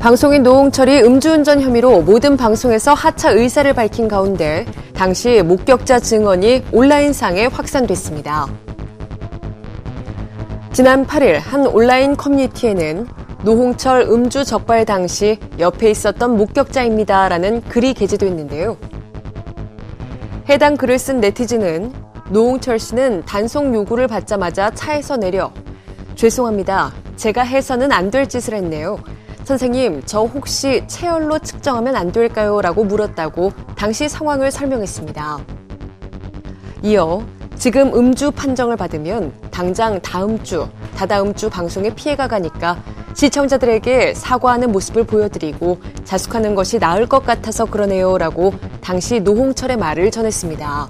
방송인 노홍철이 음주운전 혐의로 모든 방송에서 하차 의사를 밝힌 가운데 당시 목격자 증언이 온라인상에 확산됐습니다. 지난 8일 한 온라인 커뮤니티에는 노홍철 음주 적발 당시 옆에 있었던 목격자입니다라는 글이 게재됐는데요. 해당 글을 쓴 네티즌은 노홍철 씨는 단속 요구를 받자마자 차에서 내려 죄송합니다. 제가 해서는 안 될 짓을 했네요. 선생님, 저 혹시 체열로 측정하면 안 될까요? 라고 물었다고 당시 상황을 설명했습니다. 이어 지금 음주 판정을 받으면 당장 다음 주, 다다음 주 방송에 피해가 가니까 시청자들에게 사과하는 모습을 보여드리고 자숙하는 것이 나을 것 같아서 그러네요. 라고 당시 노홍철의 말을 전했습니다.